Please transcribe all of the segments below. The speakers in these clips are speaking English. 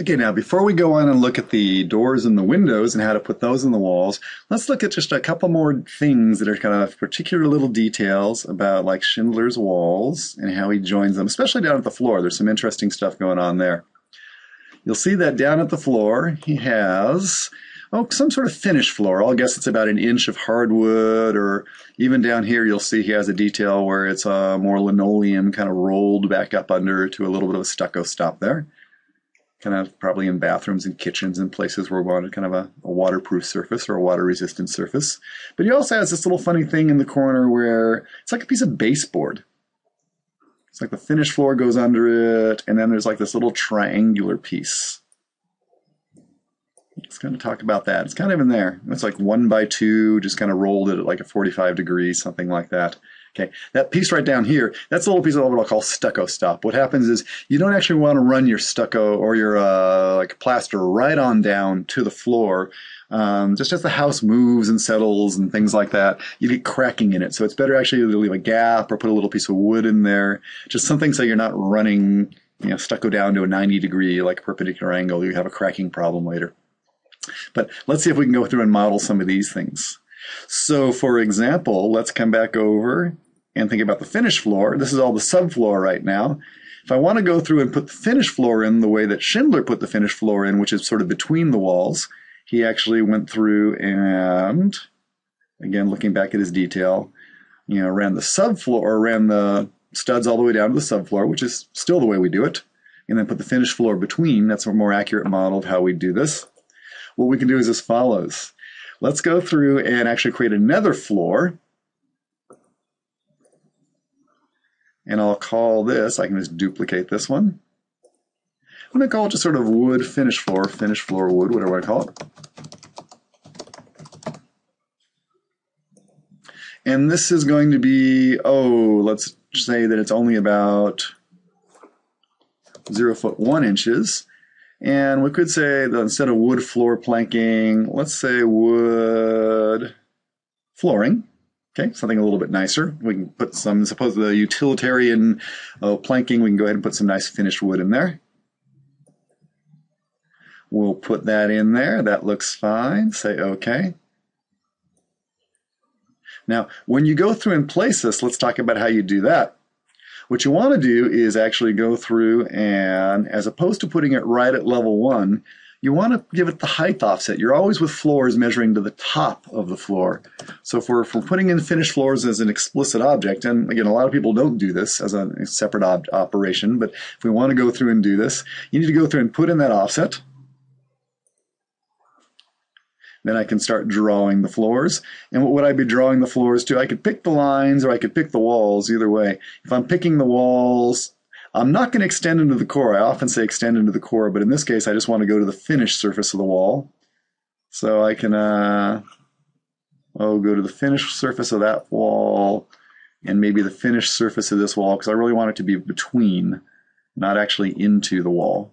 Okay, now before we go on and look at the doors and the windows and how to put those in the walls, let's look at just a couple more things that are kind of particular little details about like Schindler's walls and how he joins them, especially down at the floor. There's some interesting stuff going on there. You'll see that down at the floor, he has oh, some sort of finished floor. I'll guess it's about an inch of hardwood, or even down here, you'll see he has a detail where it's a more linoleum kind of rolled back up under to a little bit of a stucco stop there kind of probably in bathrooms and kitchens and places where we wanted kind of a, a waterproof surface or a water resistant surface. But he also has this little funny thing in the corner where it's like a piece of baseboard. It's like the finished floor goes under it, and then there's like this little triangular piece. Let's kind of talk about that. It's kind of in there. It's like one by two, just kind of rolled it at like a 45 degrees, something like that. Okay, that piece right down here, that's a little piece of what I'll call stucco stop. What happens is you don't actually want to run your stucco or your uh, like plaster right on down to the floor. Um, just as the house moves and settles and things like that, you get cracking in it. So it's better actually to leave a gap or put a little piece of wood in there. Just something so you're not running, you know, stucco down to a 90 degree like perpendicular angle. You have a cracking problem later. But let's see if we can go through and model some of these things. So for example, let's come back over and think about the finished floor. This is all the subfloor right now. If I want to go through and put the finished floor in the way that Schindler put the finished floor in, which is sort of between the walls, he actually went through and, again, looking back at his detail, you know, ran the subfloor or ran the studs all the way down to the subfloor, which is still the way we do it, and then put the finished floor between. That's a more accurate model of how we do this. What we can do is as follows. Let's go through and actually create another floor. And I'll call this, I can just duplicate this one. I'm going to call it just sort of wood finish floor, finish floor wood, whatever I call it. And this is going to be, oh, let's say that it's only about 0 foot 1 inches. And we could say that instead of wood floor planking, let's say wood flooring. Okay, something a little bit nicer. We can put some, suppose the utilitarian uh, planking, we can go ahead and put some nice finished wood in there. We'll put that in there. That looks fine. Say OK. Now, when you go through and place this, let's talk about how you do that. What you want to do is actually go through and, as opposed to putting it right at level one, you want to give it the height offset. You're always with floors measuring to the top of the floor. So if we're, if we're putting in finished floors as an explicit object, and again, a lot of people don't do this as a separate op operation, but if we want to go through and do this, you need to go through and put in that offset. Then I can start drawing the floors. And what would I be drawing the floors to? I could pick the lines or I could pick the walls, either way. If I'm picking the walls, I'm not going to extend into the core. I often say extend into the core, but in this case, I just want to go to the finished surface of the wall. So I can, uh, oh, go to the finished surface of that wall and maybe the finished surface of this wall because I really want it to be between, not actually into the wall.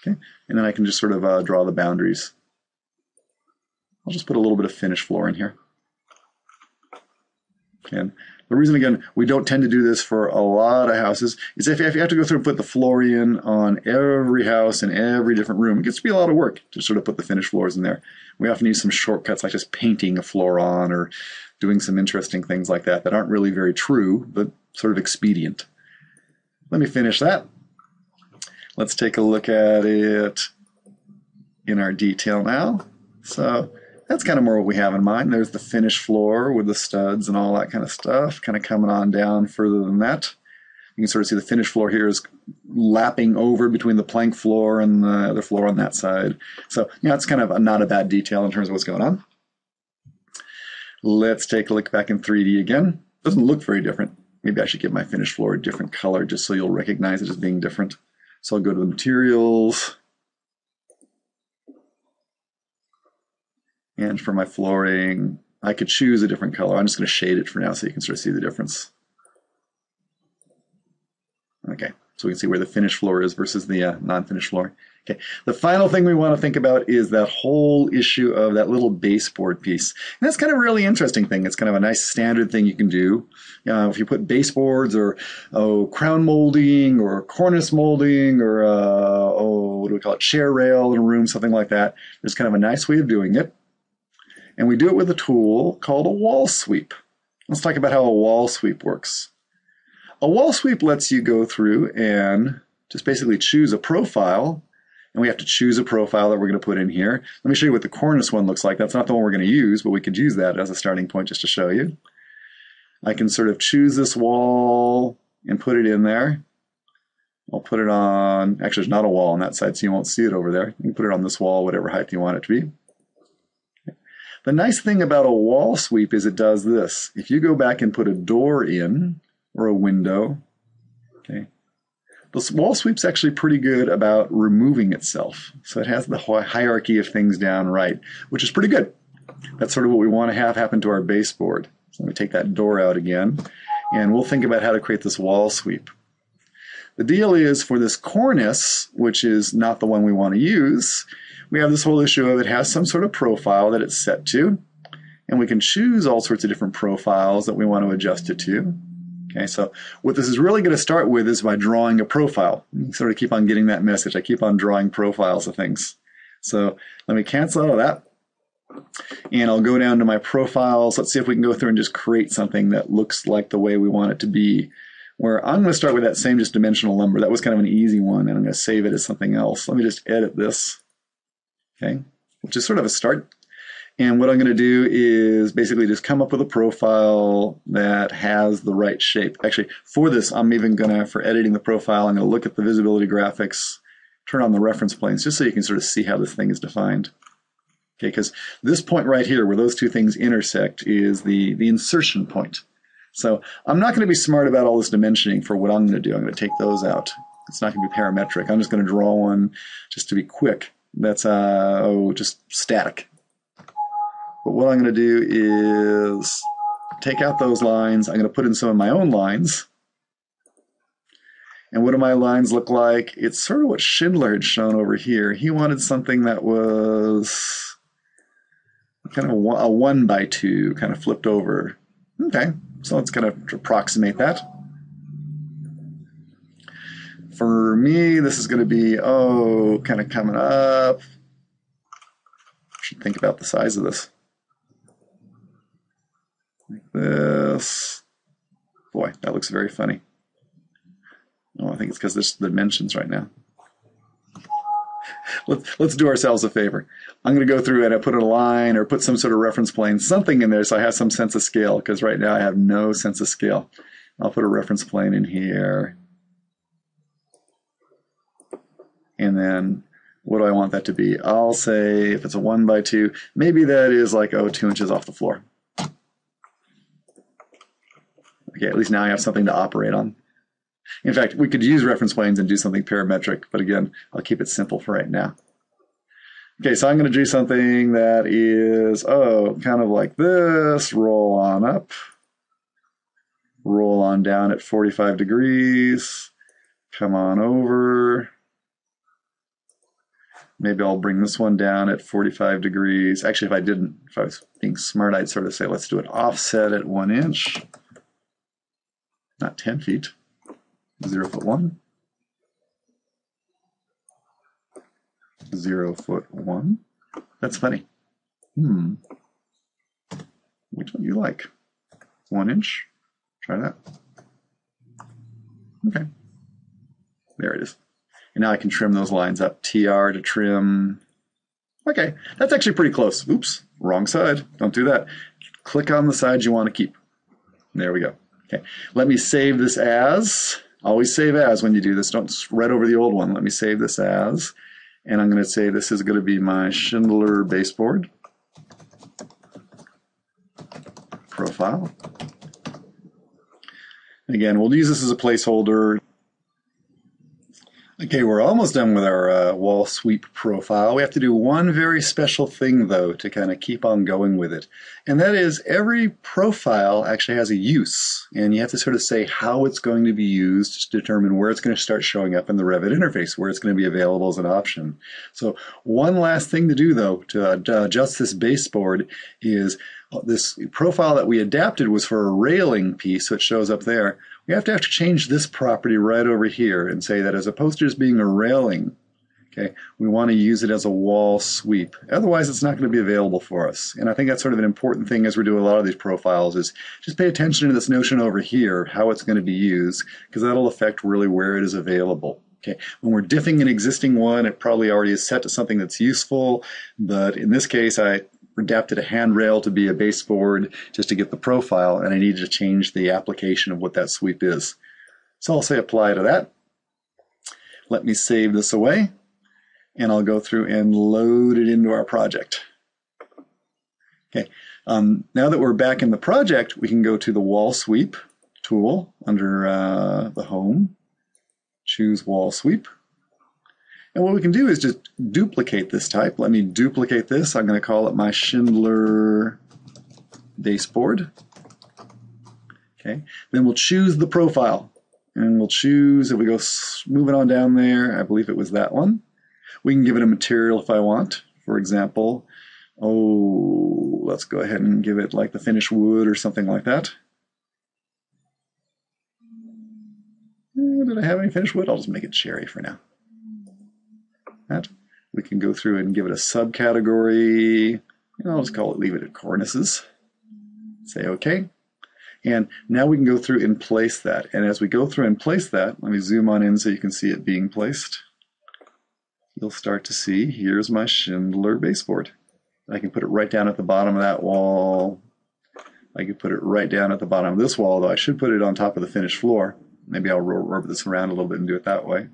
Okay, and then I can just sort of uh, draw the boundaries. I'll just put a little bit of finished floor in here. And the reason, again, we don't tend to do this for a lot of houses is if you have to go through and put the floor in on every house in every different room, it gets to be a lot of work to sort of put the finished floors in there. We often use some shortcuts like just painting a floor on or doing some interesting things like that that aren't really very true, but sort of expedient. Let me finish that. Let's take a look at it in our detail now. So that's kind of more what we have in mind. There's the finished floor with the studs and all that kind of stuff, kind of coming on down further than that. You can sort of see the finished floor here is lapping over between the plank floor and the other floor on that side. So, yeah, it's kind of a, not a bad detail in terms of what's going on. Let's take a look back in 3D again. Doesn't look very different. Maybe I should give my finished floor a different color just so you'll recognize it as being different. So I'll go to the materials, And for my flooring, I could choose a different color. I'm just going to shade it for now so you can sort of see the difference. Okay, so we can see where the finished floor is versus the uh, non-finished floor. Okay. The final thing we want to think about is that whole issue of that little baseboard piece. And that's kind of a really interesting thing. It's kind of a nice standard thing you can do. Uh, if you put baseboards or oh, crown molding or cornice molding or uh, oh, what do we call it, chair rail in a room, something like that, there's kind of a nice way of doing it. And we do it with a tool called a wall sweep. Let's talk about how a wall sweep works. A wall sweep lets you go through and just basically choose a profile and we have to choose a profile that we're going to put in here. Let me show you what the cornice one looks like. That's not the one we're going to use, but we could use that as a starting point just to show you. I can sort of choose this wall and put it in there. I'll put it on, actually there's not a wall on that side, so you won't see it over there. You can put it on this wall, whatever height you want it to be. The nice thing about a wall sweep is it does this. If you go back and put a door in, or a window, okay, the wall sweep's actually pretty good about removing itself. So it has the hierarchy of things down right, which is pretty good. That's sort of what we want to have happen to our baseboard. So let me take that door out again, and we'll think about how to create this wall sweep. The deal is for this cornice, which is not the one we want to use, we have this whole issue of it has some sort of profile that it's set to, and we can choose all sorts of different profiles that we want to adjust it to. Okay, so what this is really going to start with is by drawing a profile. You sort of keep on getting that message. I keep on drawing profiles of things. So let me cancel out of that. And I'll go down to my profiles. Let's see if we can go through and just create something that looks like the way we want it to be. Where I'm going to start with that same just dimensional number. That was kind of an easy one, and I'm going to save it as something else. Let me just edit this. Okay, which is sort of a start. And what I'm going to do is basically just come up with a profile that has the right shape. Actually, for this, I'm even going to, for editing the profile, I'm going to look at the visibility graphics, turn on the reference planes, just so you can sort of see how this thing is defined. Okay, because this point right here, where those two things intersect, is the, the insertion point. So I'm not going to be smart about all this dimensioning for what I'm going to do. I'm going to take those out. It's not going to be parametric. I'm just going to draw one just to be quick. That's uh, oh, just static. But what I'm going to do is take out those lines. I'm going to put in some of my own lines. And what do my lines look like? It's sort of what Schindler had shown over here. He wanted something that was kind of a one by two, kind of flipped over. Okay, so let's kind of approximate that. For me, this is going to be, oh, kind of coming up. Should think about the size of this like this. Boy, that looks very funny. Oh, I think it's because there's the dimensions right now. let's let's do ourselves a favor. I'm going to go through and I put a line or put some sort of reference plane, something in there, so I have some sense of scale. Because right now I have no sense of scale. I'll put a reference plane in here, and then what do I want that to be? I'll say if it's a one by two, maybe that is like oh two inches off the floor. Okay, at least now I have something to operate on. In fact, we could use reference planes and do something parametric, but again, I'll keep it simple for right now. Okay, so I'm going to do something that is, oh, kind of like this, roll on up, roll on down at 45 degrees, come on over. Maybe I'll bring this one down at 45 degrees. Actually, if I didn't, if I was being smart, I'd sort of say, let's do an offset at one inch not 10 feet, 0 foot 1, 0 foot 1. That's funny. Hmm. Which one do you like? 1 inch? Try that. Okay. There it is. And now I can trim those lines up. TR to trim. Okay, that's actually pretty close. Oops, wrong side. Don't do that. Click on the side you want to keep. There we go. Okay, let me save this as. Always save as when you do this. Don't spread over the old one. Let me save this as. And I'm going to say this is going to be my Schindler baseboard profile. Again, we'll use this as a placeholder. Okay, we're almost done with our uh, wall sweep profile. We have to do one very special thing though to kind of keep on going with it. And that is every profile actually has a use. And you have to sort of say how it's going to be used to determine where it's going to start showing up in the Revit interface, where it's going to be available as an option. So one last thing to do though to uh, adjust this baseboard is Uh, this profile that we adapted was for a railing piece, so it shows up there we have to have to change this property right over here and say that as opposed to just being a railing, okay, we want to use it as a wall sweep. Otherwise, it's not going to be available for us. And I think that's sort of an important thing as we're doing a lot of these profiles is just pay attention to this notion over here, how it's going to be used, because that'll affect really where it is available. Okay, when we're diffing an existing one, it probably already is set to something that's useful, but in this case, I adapted a handrail to be a baseboard just to get the profile, and I needed to change the application of what that sweep is. So I'll say apply to that. Let me save this away, and I'll go through and load it into our project. Okay, um, now that we're back in the project, we can go to the wall sweep tool under uh, the home, choose wall sweep. And what we can do is just duplicate this type. Let me duplicate this. I'm going to call it my Schindler baseboard. Okay. Then we'll choose the profile. And we'll choose, if we go moving on down there, I believe it was that one. We can give it a material if I want. For example, oh, let's go ahead and give it like the finished wood or something like that. Eh, did I have any finished wood? I'll just make it cherry for now that. We can go through and give it a subcategory. I'll just call it, leave it at cornices. Say OK. And now we can go through and place that. And as we go through and place that, let me zoom on in so you can see it being placed. You'll start to see, here's my Schindler baseboard. I can put it right down at the bottom of that wall. I can put it right down at the bottom of this wall, though I should put it on top of the finished floor. Maybe I'll rub this around a little bit and do it that way.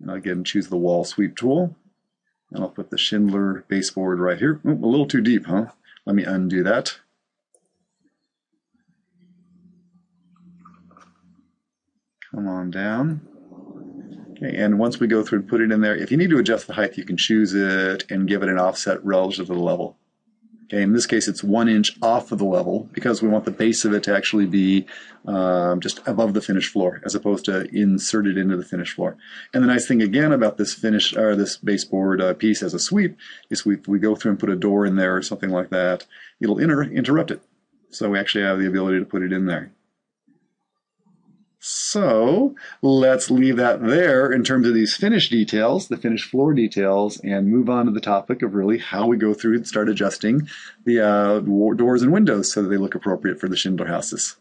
And again, choose the wall sweep tool. And I'll put the Schindler baseboard right here. a little too deep, huh? Let me undo that. Come on down. Okay, and once we go through and put it in there, if you need to adjust the height, you can choose it and give it an offset relative to the level. Okay, in this case, it's one inch off of the level because we want the base of it to actually be um, just above the finished floor as opposed to inserted into the finished floor. And the nice thing again about this finish or this baseboard uh, piece as a sweep is we, we go through and put a door in there or something like that, it'll inter interrupt it. So we actually have the ability to put it in there. So let's leave that there in terms of these finish details, the finished floor details, and move on to the topic of really how we go through and start adjusting the uh, doors and windows so that they look appropriate for the Schindler houses.